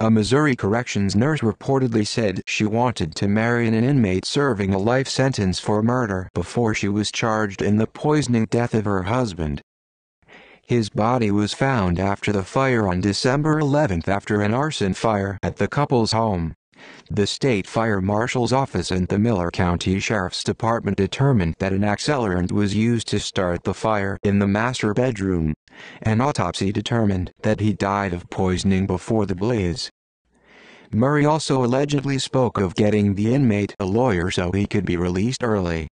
A Missouri corrections nurse reportedly said she wanted to marry an inmate serving a life sentence for murder before she was charged in the poisoning death of her husband. His body was found after the fire on December 11 after an arson fire at the couple's home. The state fire marshal's office and the Miller County Sheriff's Department determined that an accelerant was used to start the fire in the master bedroom. An autopsy determined that he died of poisoning before the blaze. Murray also allegedly spoke of getting the inmate a lawyer so he could be released early.